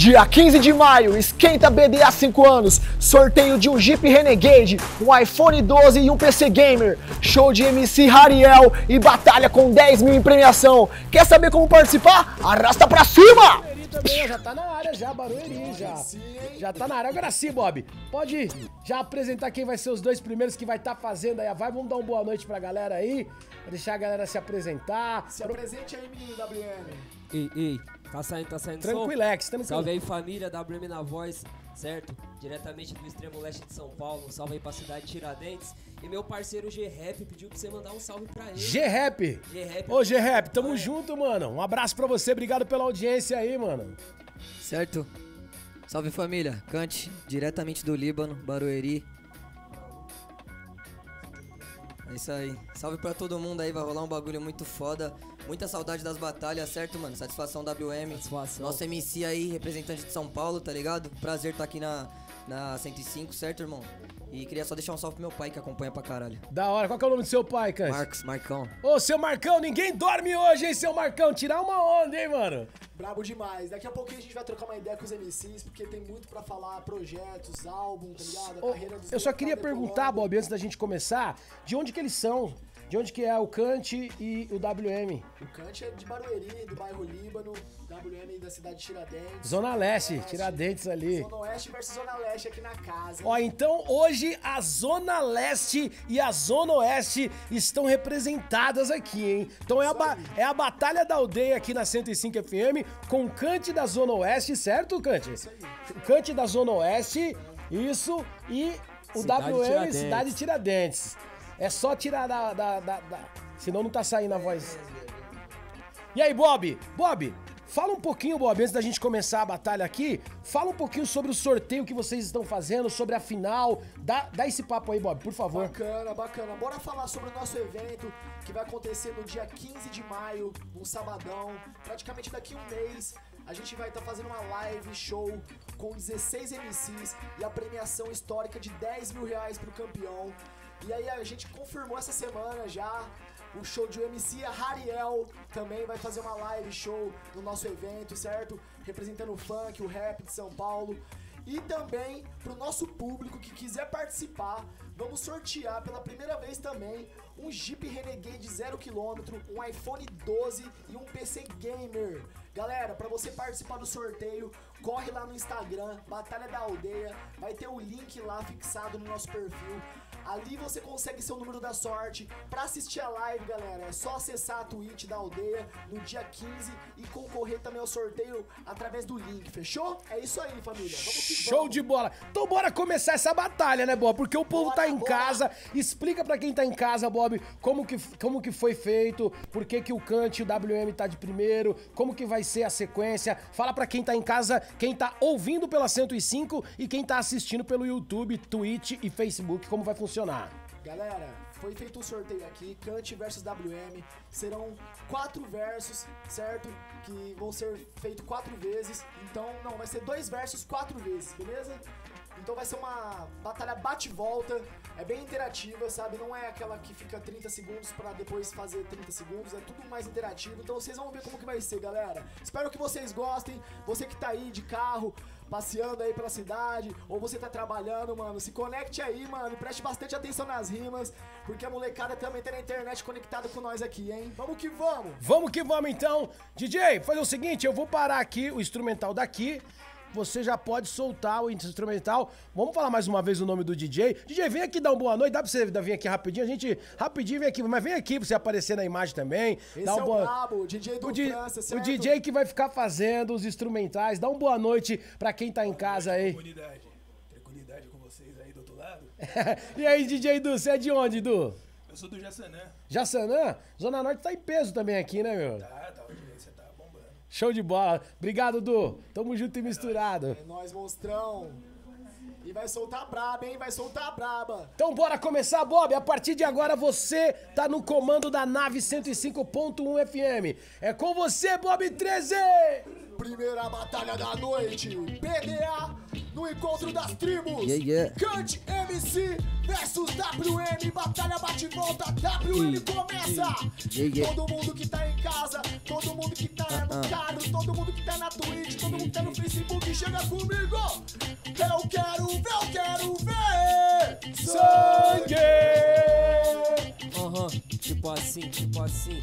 Dia 15 de maio, esquenta BD há 5 anos, sorteio de um Jeep Renegade, um iPhone 12 e um PC Gamer, show de MC Rariel e batalha com 10 mil em premiação. Quer saber como participar? Arrasta pra cima! Também, ó, já tá na área já, Barueri já. Já tá na área. Agora sim, Bob. Pode já apresentar quem vai ser os dois primeiros que vai estar fazendo aí a vai. Vamos dar uma boa noite pra galera aí. Pra deixar a galera se apresentar. Se apresente aí, menino WM. Ei, ei, tá saindo, tá saindo som? Tranquilex, tranquilo. Salve aí família, WM na voz, certo? Diretamente do extremo leste de São Paulo, um salve aí pra cidade de Tiradentes. E meu parceiro G-Rap pediu pra você mandar um salve pra ele. G-Rap. G-Rap. Ô, G-Rap, tamo junto, mano. Um abraço pra você. Obrigado pela audiência aí, mano. Certo? Salve família, Cante, diretamente do Líbano, Barueri. É isso aí. Salve pra todo mundo aí, vai rolar um bagulho muito foda. Muita saudade das batalhas, certo, mano? Satisfação WM. Satisfação. Nosso MC aí, representante de São Paulo, tá ligado? Prazer estar aqui na, na 105, certo, irmão? E queria só deixar um salve pro meu pai que acompanha pra caralho. Da hora. Qual que é o nome do seu pai, Cante? Marcos, Marcão. Ô, seu Marcão, ninguém dorme hoje, hein, seu Marcão? Tirar uma onda, hein, mano? Brabo demais. Daqui a pouquinho a gente vai trocar uma ideia com os MCs, porque tem muito pra falar, projetos, álbum, tá ligado? A Ô, carreira dos eu só queria tá perguntar. Bob, antes da gente começar, de onde que eles são? De onde que é o Cante e o WM? O Kant é de Barueri, do bairro Líbano, WM da cidade de Tiradentes. Zona Leste, Tiradentes ali. Zona Oeste versus Zona Leste aqui na casa. Ó, então hoje a Zona Leste e a Zona Oeste estão representadas aqui, hein? Então é a, ba- é a Batalha da Aldeia aqui na 105 FM com o Cante da Zona Oeste, certo, Cante? Isso aí. O Cante da Zona Oeste, isso, e o Cidade WM Tiradentes. Cidade Tiradentes. É só tirar da, da, da- da- Senão não tá saindo a voz. E aí, Bob? Bob, fala um pouquinho, Bob, antes da gente começar a batalha aqui, fala um pouquinho sobre o sorteio que vocês estão fazendo, sobre a final. Dá, dá esse papo aí, Bob, por favor. Bacana, bacana. Bora falar sobre o nosso evento que vai acontecer no dia 15 de maio, um sabadão, praticamente daqui a um mês. A gente vai estar fazendo uma live show com 16 MCs e a premiação histórica de 10 mil reais pro campeão. E aí a gente confirmou essa semana já o show de MC, a Rariel também vai fazer uma live show no nosso evento, certo? Representando o funk, o rap de São Paulo. E também pro nosso público que quiser participar, vamos sortear pela primeira vez também um Jeep Renegade 0km, um iPhone 12 e um PC Gamer. Galera, pra você participar do sorteio, corre lá no Instagram, Batalha da Aldeia, vai ter o link lá fixado no nosso perfil. Ali você consegue seu número da sorte. Pra assistir a live, galera, é só acessar a Twitch da aldeia no dia 15 e concorrer também ao sorteio através do link, fechou? É isso aí, família. Vamos que Show vamos. de bola. Então bora começar essa batalha, né, Bob? Porque o povo Bora, tá em bora. casa. Explica pra quem tá em casa, Bob, como que, como que foi feito, por que que o Cante e o WM tá de primeiro, como que vai ser a sequência. Fala pra quem tá em casa, quem tá ouvindo pela 105 e quem tá assistindo pelo YouTube, Twitch e Facebook, como vai funcionar. Galera, foi feito um sorteio aqui, Kant versus WM. Serão quatro versos, certo? Que vão ser feitos quatro vezes. Então, não, vai ser dois versos quatro vezes, beleza? Então vai ser uma batalha bate-volta, é bem interativa, sabe? Não é aquela que fica 30 segundos pra depois fazer 30 segundos, é tudo mais interativo. Então vocês vão ver como que vai ser, galera. Espero que vocês gostem. Você que tá aí de carro, passeando aí pela cidade, ou você tá trabalhando, mano, se conecte aí, mano, e preste bastante atenção nas rimas, porque a molecada também tá na internet conectada com nós aqui, hein? Vamos que vamos! Vamos que vamos então. DJ, fazer o seguinte, eu vou parar aqui o instrumental daqui. Você já pode soltar o instrumental. Vamos falar mais uma vez o nome do DJ. DJ, vem aqui dar uma boa noite. Dá pra você vir aqui rapidinho? A gente, rapidinho, vem aqui. Mas vem aqui pra você aparecer na imagem também. Esse Dá é uma o boa... brabo, o DJ do O, di- França, o certo? DJ que vai ficar fazendo os instrumentais. Dá uma boa noite pra quem tá em casa aí. Tranquilidade. Tranquilidade com vocês aí do outro lado. e aí, DJ Du, você é de onde, Du? Eu sou do Jassanã. Jaçanã? Zona Norte tá em peso também aqui, né, meu? Tá, tá, hoje você tá bombando. Show de bola. Obrigado, Du. Tamo junto e misturado. É nóis, monstrão! E vai soltar braba, hein? Vai soltar braba! Então bora começar, Bob. A partir de agora você tá no comando da nave 105.1 FM. É com você, Bob 13! Primeira batalha da noite. PDA no encontro das tribos. Yeah, yeah. Kant MC versus WM. Batalha bate e volta. WM começa. Yeah, yeah. Todo mundo que tá em casa, todo mundo que tá no Ah, ah. carro, todo mundo que tá na Twitch, todo mundo que tá no Facebook, chega comigo. Eu quero ver, eu quero ver. Sangue! Aham, tipo assim, tipo assim.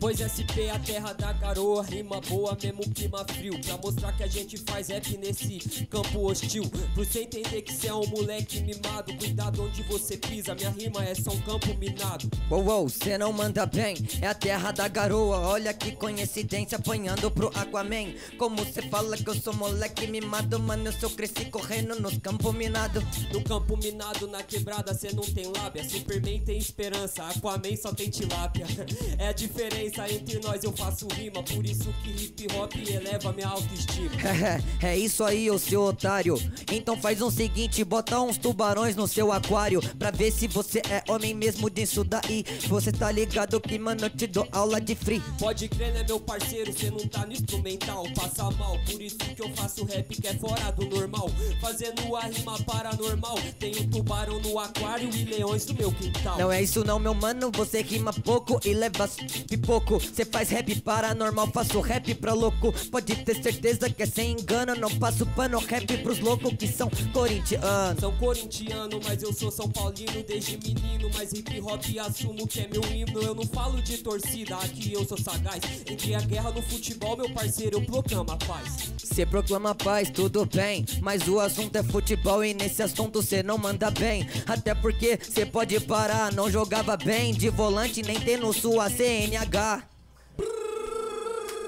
Pois SP é a terra da garoa, rima boa, mesmo clima frio. Pra mostrar que a gente faz rap nesse campo hostil. Pra você entender que cê é um moleque mimado, cuidado onde você pisa, minha rima é só um campo minado. Uou, uou, cê não manda bem, é a terra da garoa. Olha que coincidência, apanhando pro Aquaman. Como cê fala que eu sou moleque mimado, mano, eu sou cresci correndo nos campos minados. No campo minado, na quebrada, cê não tem lábia. Superman tem esperança, Aquaman só tem tilápia. É a diferença entre nós, eu faço rima. Por isso que hip hop eleva minha autoestima. é isso aí, ô seu otário. Então faz o seguinte, bota uns tubarões no seu aquário pra ver se você é homem mesmo disso daí. Você tá ligado que, mano, eu te dou aula de free. Pode crer, né, meu parceiro? Cê não tá no instrumental, passa mal. Por isso que eu faço rap que é fora do normal. Fazendo a rima paranormal. Tenho tubarão no aquário e leões no meu quintal. Não é isso não, meu mano, você rima pouco e leva pipoco. Cê faz rap paranormal, faço rap pra louco. Pode ter certeza que é sem engano, não passo pano rap pros loucos que são corintianos. São corintiano, mas eu sou São Paulino desde menino. Mas hip hop assumo que é meu himno. Eu não falo de torcida, aqui eu sou sagaz. Entre a guerra no futebol, meu parceiro, eu proclamo a paz. Cê proclama paz, tudo bem. Mas o assunto é futebol e nesse assunto cê não manda bem. Até porque cê pode parar, não jogava bem de volante, nem tendo sua CNH.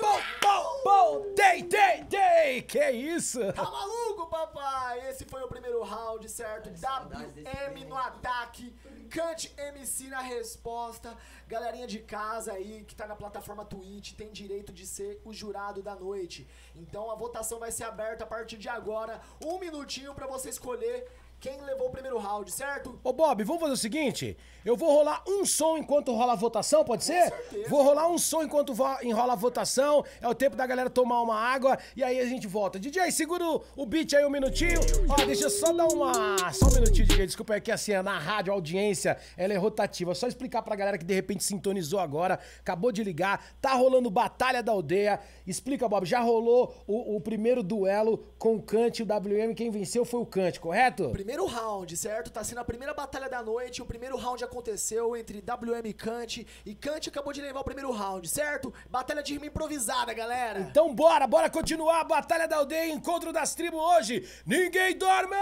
Bom, bom, bom! Dei, dei, dei! Que isso? Tá maluco, papai? Esse foi o primeiro round, certo? WM no ataque, Kant MC na resposta. Galerinha de casa aí que tá na plataforma Twitch tem direito de ser o jurado da noite. Então a votação vai ser aberta a partir de agora. Um minutinho pra você escolher quem levou o primeiro round, certo? Ô Bob, vamos fazer o seguinte? Eu vou rolar um som enquanto rola a votação, pode ser? certeza. Vou rolar um som enquanto enrola a votação. É o tempo da galera tomar uma água e aí a gente volta. DJ, segura o- o beat aí um minutinho. Ó, deixa eu só dar uma. Só um minutinho, DJ. Desculpa, é que assim, na rádio, a audiência, ela é rotativa. Só explicar pra galera que de repente sintonizou agora, acabou de ligar, tá rolando Batalha da Aldeia. Explica, Bob, já rolou o, o primeiro duelo com o Kant e o WM. Quem venceu foi o Kant, correto? Primeiro round, certo? Tá sendo a primeira batalha da noite. O primeiro round aconteceu entre WM e Kant. E Kant acabou de levar o primeiro round, certo? Batalha de rima improvisada, galera. Então bora, bora continuar a Batalha da Aldeia, Encontro das Tribos hoje. Ninguém dorme!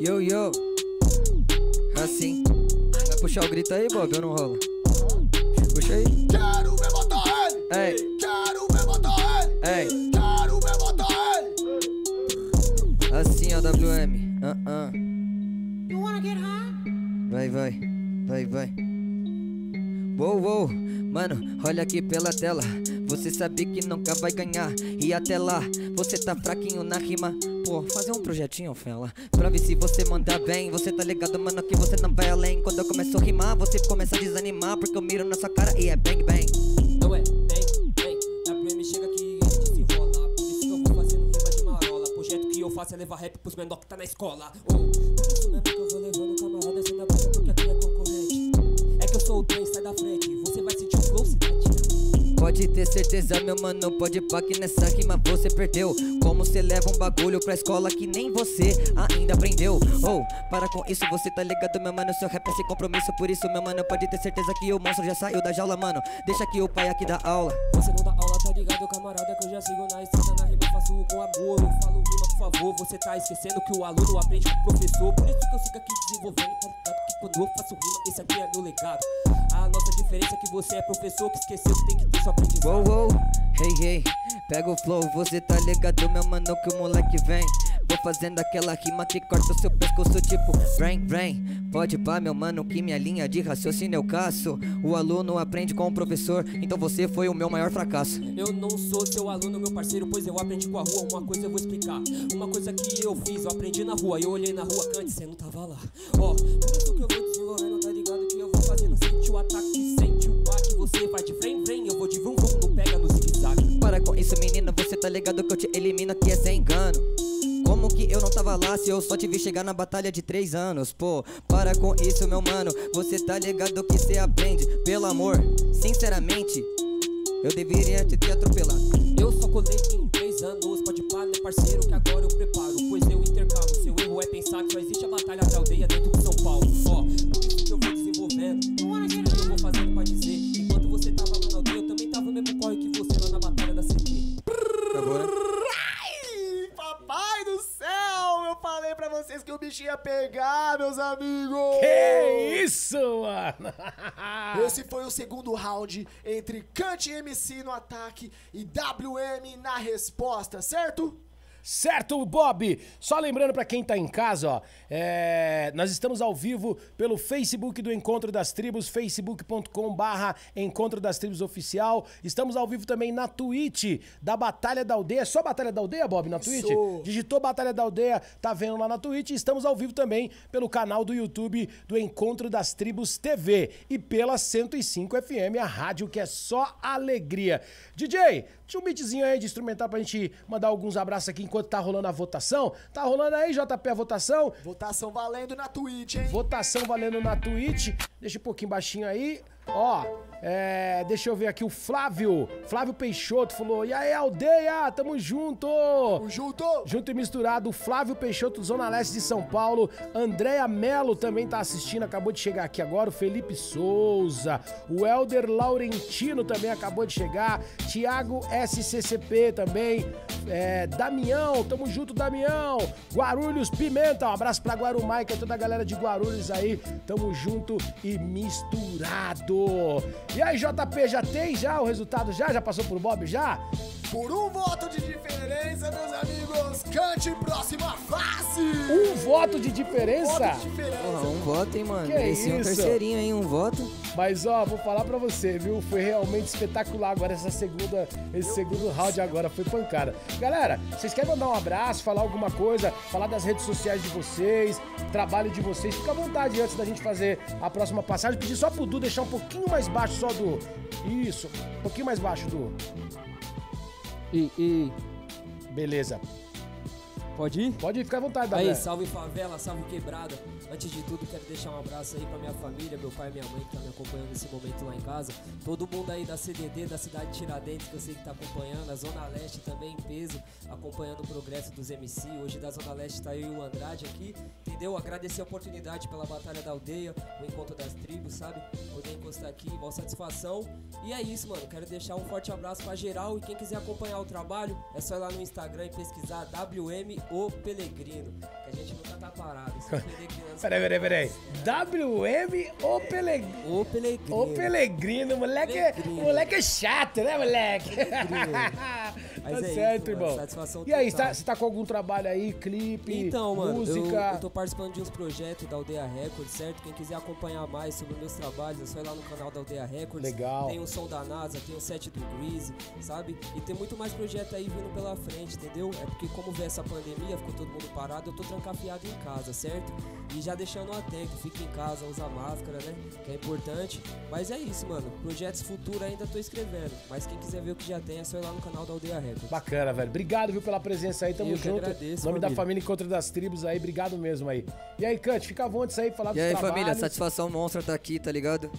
Yo, yo. Assim. Vai puxar o grito aí, Bob, ou não rola? Puxa aí. Quero ver botar ele! Ei. Quero ver botar ele! Ei. Vai, vai. Vai, vai. Uou, uou. Mano, olha aqui pela tela. Você sabe que nunca vai ganhar. E até lá, você tá fraquinho na rima. Pô, fazer um projetinho, fela. Pra ver se você manda bem. Você tá ligado, mano, que você não vai além. Quando eu começo a rimar, você começa a desanimar. Porque eu miro na sua cara e é bang, bang. Não é, bem, bem. WM chega aqui e a gente se enrola. Por isso que eu vou fazendo rima de marola. Projeto que eu faço é levar rap pros menor que tá na escola. Oh, isso mesmo que eu Trem, sai da frente. Você vai sentir o flow se tá tirando. Pode ter certeza, meu mano, pode pá que nessa rima você perdeu. Como cê leva um bagulho pra escola que nem você ainda aprendeu. Oh, para com isso, você tá ligado, meu mano, seu rap é sem compromisso. Por isso, meu mano, pode ter certeza que o monstro já saiu da jaula, mano. Deixa que o pai aqui dá aula. Você não dá aula, tá ligado, camarada? Que eu já sigo na estrada, na rima faço com amor. Eu falo rima, por favor. Você tá esquecendo que o aluno aprende com o professor. Por isso que eu sigo aqui desenvolvendo, tá ligado? Quando eu faço rima, esse aqui é meu legado. A nossa diferença é que você é professor que esqueceu que tem que ter seu aprendizado. Uou, uou, hey, hey, pega o flow, você tá ligado, meu mano, que o moleque vem. Vou fazendo aquela rima que corta o seu pescoço, tipo, brain, brain. Pode pá, meu mano, que minha linha de raciocínio eu caço. O aluno aprende com o professor, então você foi o meu maior fracasso. Eu não sou seu aluno, meu parceiro, pois eu aprendi com a rua. Uma coisa eu vou explicar. Uma coisa que eu fiz, eu aprendi na rua. Eu olhei na rua, Cante, cê não tava lá. Ó, por isso que eu vou desenvolvendo, tá ligado? Que eu vou fazendo, sente o ataque, sente o baque. Você vai de frem, frem, eu vou de vrum, vrum, não pega no zigue-zague. isso, menina, você tá ligado que eu te elimino aqui é sem engano. Como que eu não tava lá se eu só te vi chegar na batalha de três anos? Pô, para com isso, meu mano. Você tá ligado que cê aprende, pelo amor. Sinceramente, eu deveria te ter atropelado. Eu só colei em três anos, pode pá, né parceiro, que agora eu preparo. Pois eu intercalo, seu erro é pensar que só existe a batalha da aldeia dentro de São Paulo. Ó, por isso que eu vou desenvolvendo, o que eu vou fazendo pra dizer. Enquanto você tava lá na aldeia, eu também tava no mesmo corre bicho ia pegar, meus amigos! Que isso, mano? Esse foi o segundo round entre Kant MC no ataque e WM na resposta, certo? Certo, Bob? Só lembrando pra quem tá em casa, ó, é, nós estamos ao vivo pelo Facebook do Encontro das Tribos, facebook.com barra Encontro das Tribos Oficial. Estamos ao vivo também na Twitch da Batalha da Aldeia. Só Batalha da Aldeia, Bob, na Twitch? Isso. Digitou Batalha da Aldeia, tá vendo lá na Twitch. Estamos ao vivo também pelo canal do YouTube do Encontro das Tribos TV e pela 105 FM, a rádio que é só alegria. DJ, tinha um beatzinho aí de instrumental pra gente mandar alguns abraços aqui enquanto tá rolando a votação. Tá rolando aí, JP, a votação? Votação valendo na Twitch, hein? Votação valendo na Twitch. Deixa um pouquinho baixinho aí. Ó, é, deixa eu ver aqui o Flávio. Flávio Peixoto falou: E aí, aldeia, tamo junto! Tamo junto! Junto e misturado, Flávio Peixoto, Zona Leste de São Paulo. Andréa Melo também tá assistindo, acabou de chegar aqui agora. O Felipe Souza. O Helder Laurentino também acabou de chegar. Tiago SCCP também. É, Damião, tamo junto, Damião. Guarulhos Pimenta, um abraço pra Guarumaica, toda a galera de Guarulhos aí. Tamo junto e misturado. E aí, JP, já tem já o resultado? Já? Já passou pro Bob? Já? Por um voto de diferença, meus amigos, cante próxima fase! Um voto de diferença? Voto de diferença. Porra, um voto, hein, mano. Que Merecia um isso? terceirinho, hein, um voto. Mas ó, vou falar pra você, viu? Foi realmente espetacular agora essa segunda, esse segundo round agora, foi pancada. Galera, vocês querem mandar um abraço, falar alguma coisa, falar das redes sociais de vocês, trabalho de vocês, fica à vontade antes da gente fazer a próxima passagem. Pedir só pro Du deixar um pouquinho mais baixo só do. Isso, um pouquinho mais baixo do. E, e, Beleza. Pode ir? Pode ficar à vontade, Aí, Davi. salve favela, salve quebrada. Antes de tudo, quero deixar um abraço aí pra minha família, meu pai e minha mãe que tá me acompanhando nesse momento lá em casa. Todo mundo aí da CDD, da cidade de Tiradentes, que eu sei que tá acompanhando. A Zona Leste também em peso, acompanhando o progresso dos MC. Hoje da Zona Leste tá eu e o Andrade aqui, entendeu? Agradecer a oportunidade pela Batalha da Aldeia, o encontro das tribos, sabe? Poder encostar aqui, maior satisfação. E é isso, mano. Quero deixar um forte abraço pra geral e quem quiser acompanhar o trabalho, é só ir lá no Instagram e pesquisar WM O Pelegrino, que a gente nunca tá parado. Esse Pelegrino Peraí, peraí, peraí. WM ou Pelegrino? O Pelegrino. Ô Pelegrino, moleque, é- Pelegrino. moleque é chato, né, moleque? Mas tá é certo, isso, irmão. satisfação e aí, tá- você tá com algum trabalho aí, clipe, Então, mano, eu, música? eu tô participando de uns projetos da Aldeia Records, certo? Quem quiser acompanhar mais sobre meus trabalhos, é só ir lá no canal da Aldeia Records. Legal. Tem o som da NASA, tem o set do Greasy, sabe? E tem muito mais projeto aí vindo pela frente, entendeu? É porque como veio essa pandemia, ficou todo mundo parado, eu tô trancafiado em casa, certo? E já deixando atento, fique em casa, usa máscara, né? Que é importante. Mas é isso, mano. Projetos futuros ainda tô escrevendo. Mas quem quiser ver o que já tem, é só ir lá no canal da Aldeia Records. Bacana, velho. Obrigado, viu, pela presença aí. Tamo Eu que junto. agradeço, nome da família. família Encontro das Tribos aí. Obrigado mesmo aí. E aí, Cante, fica à vontade aí, falar E dos aí, trabalhos. família, satisfação monstra tá aqui, tá ligado?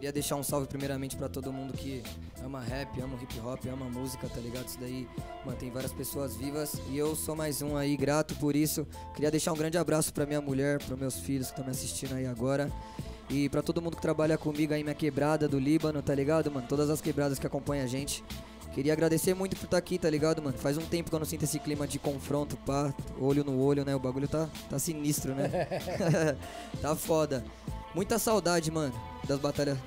Queria deixar um salve primeiramente pra todo mundo que ama rap, ama hip hop, ama música, tá ligado? Isso daí mantém várias pessoas vivas e eu sou mais um aí, grato por isso. Queria deixar um grande abraço pra minha mulher, pros meus filhos que estão me assistindo aí agora. E pra todo mundo que trabalha comigo aí, minha quebrada do Líbano, tá ligado, mano? Todas as quebradas que acompanham a gente. Queria agradecer muito por estar aqui, tá ligado, mano? Faz um tempo que eu não sinto esse clima de confronto, pá, olho no olho, né? O bagulho tá, tá sinistro, né? tá foda. Muita saudade, mano, das batalhas,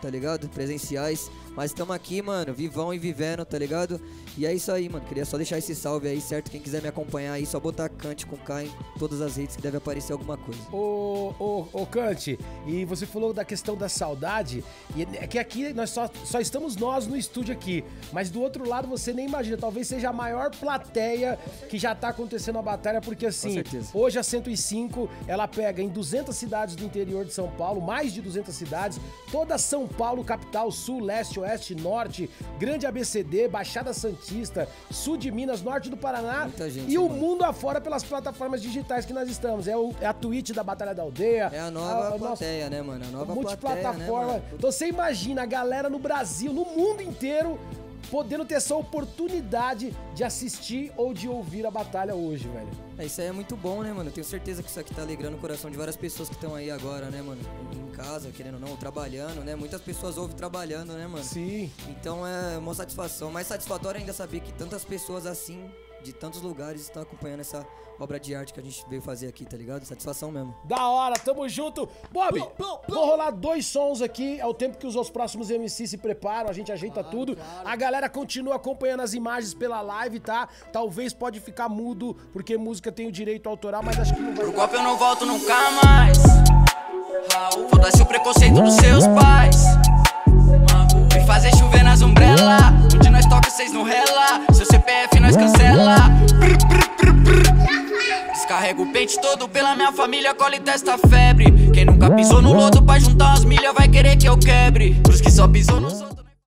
tá ligado? Presenciais. Mas estamos aqui, mano, vivão e vivendo, tá ligado? E é isso aí, mano. Queria só deixar esse salve aí, certo? Quem quiser me acompanhar aí, só botar Cante com K em todas as redes que deve aparecer alguma coisa. Ô, ô, ô, Cante, e você falou da questão da saudade, e é que aqui nós só, só estamos nós no estúdio aqui, mas do outro lado você nem imagina, talvez seja a maior plateia que já tá acontecendo a batalha, porque assim, hoje a 105, ela pega em 200 cidades do interior de São Paulo, mais de 200 cidades, toda São Paulo, capital, sul, leste, Centro-Oeste, Norte, Grande ABCD, Baixada Santista, Sul de Minas, Norte do Paraná e o mundo afora pelas plataformas digitais que nós estamos. É, o- é a Twitch da Batalha da Aldeia. É a nova nossa- plateia, né, mano? A nova plateia, né, multiplataforma. mano? então você imagina a galera no Brasil, no mundo inteiro, podendo ter essa oportunidade de assistir ou de ouvir a batalha hoje, velho. É, isso aí é muito bom, né, mano? Eu tenho certeza que isso aqui tá alegrando o coração de várias pessoas que estão aí agora, né, mano? Em casa, querendo ou não, trabalhando, né? Muitas pessoas ouvem trabalhando, né, mano? Sim. Então é uma satisfação. Mais satisfatório ainda saber que tantas pessoas assim, de tantos lugares, estão acompanhando essa obra de arte que a gente veio fazer aqui, tá ligado? Satisfação mesmo. Da hora, tamo junto. Bob, Plum, plum, plum. vou rolar dois sons aqui. É o tempo que os os próximos MCs se preparam, a gente ajeita tudo. A galera continua acompanhando as imagens pela live, tá? Talvez pode ficar mudo, porque música tem o direito autoral, mas acho que não vai. Pro copo eu não volto nunca mais. Foda-se o preconceito dos seus pais. Me fazer chover nas umbrella. Não rela. Seu CPF nós cancela. Brr, brr, brr, brr. Descarrego o pente todo pela minha família, cola e testa febre. Quem nunca pisou no lodo pra juntar umas milhas vai querer que eu quebre. Pros que só pisou outros.